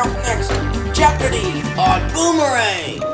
up next, Jeopardy on Boomerang!